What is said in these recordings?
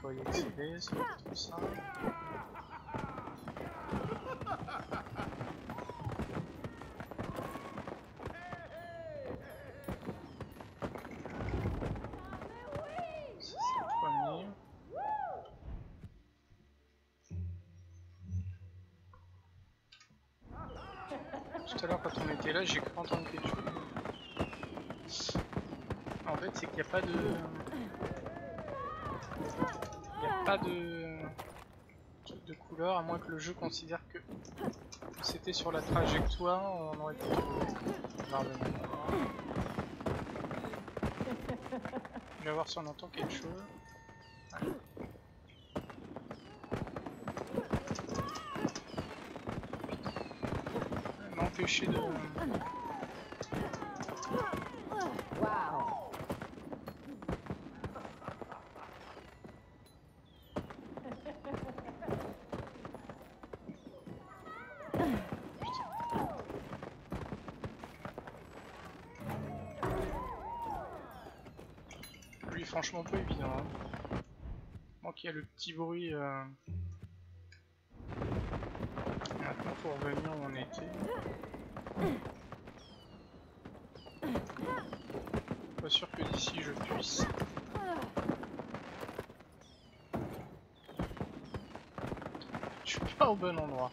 c'est pas. Tout à l'heure quand on était là, j'ai cru entendre quelque chose. En fait, c'est qu'il n'y a pas de... A pas de... de couleur, à moins que le jeu considère que c'était sur la trajectoire, on aurait pu de voir si on entend quelque chose. Ouais. M'empêcher de... Wow. Franchement, pas évident. Hein. Qu'il y a le petit bruit. Euh... Maintenant, pour revenir où on était. Pas sûr que d'ici je puisse. Je suis pas au bon endroit.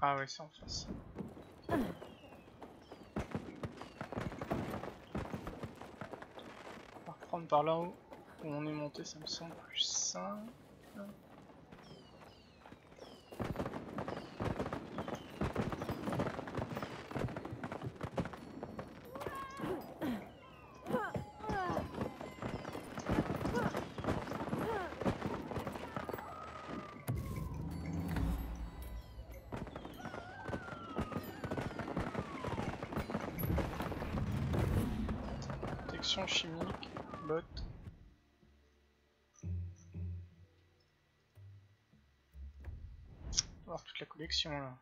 Ah ouais, c'est en face. On va reprendre par là où on est monté, ça me semble plus simple. Protection chimique, bot. voir toute la collection là.